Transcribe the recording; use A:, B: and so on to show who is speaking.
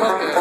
A: Okay.